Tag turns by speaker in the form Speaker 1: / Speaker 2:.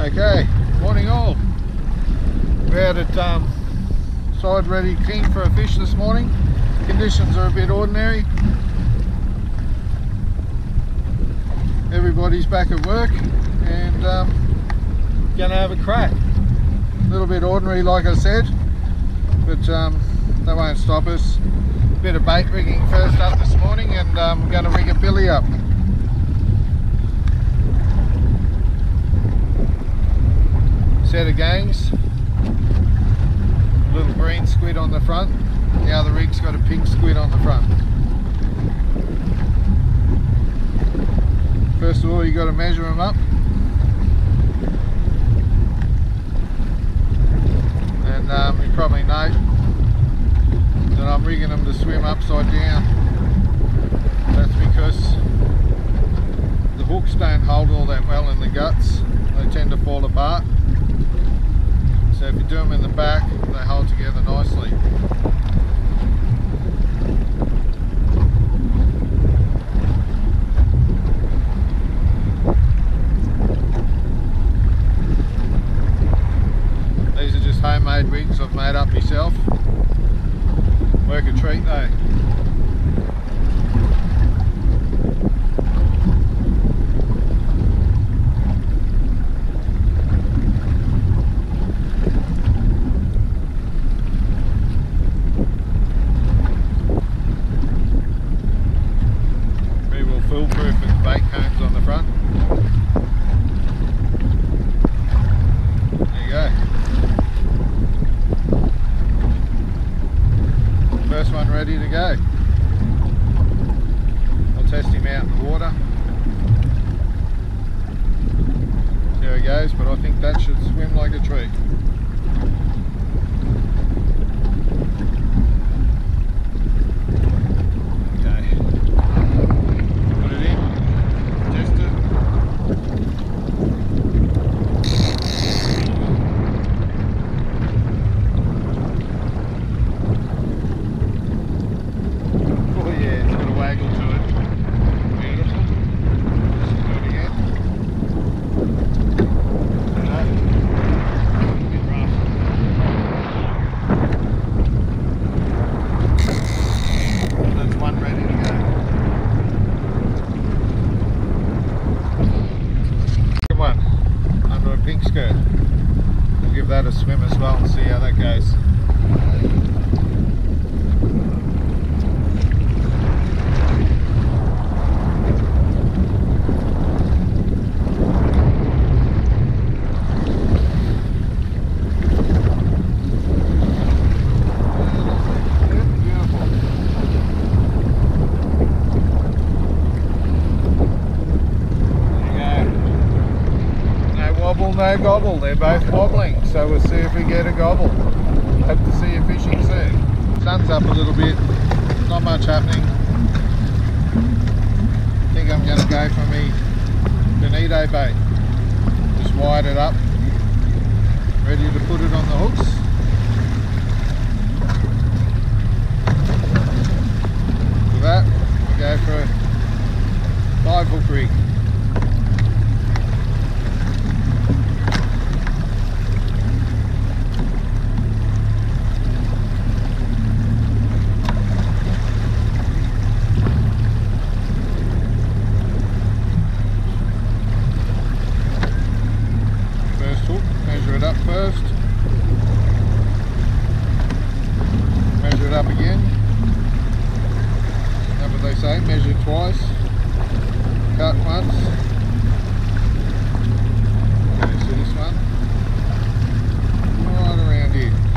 Speaker 1: Okay, morning all. We're out at um, Side Ready King for a fish this morning. Conditions are a bit ordinary. Everybody's back at work and um, gonna have a crack. A little bit ordinary like I said, but um, that won't stop us. Bit of bait rigging first up this morning and um, we're gonna rig a pilly up. Set of gangs? Little green squid on the front. The other rig's got a pink squid on the front. First of all you got to measure them up. And um, you probably know that I'm rigging them to swim upside down. That's because the hooks don't hold all that well in the guts. They tend to fall apart so if you do them in the back, they hold together nicely. These are just homemade rigs I've made up myself. Work a treat though. foolproof with bait cones on the front. There you go. First one ready to go. I'll test him out in the water. See how he goes, but I think that should swim like a tree. pink skirt. We'll give that a swim as well and see how that goes. wobble, no gobble. They're both wobbling, so we'll see if we get a gobble. Hope to see you fishing soon. Sun's up a little bit, not much happening. I think I'm going to go for me bonito bait. Just wired it up, ready to put it on the hooks. For that, we go for a five hook rig. first. Measure it up again. That's what they say, measure twice. Cut once. Okay, see this one? Right around here.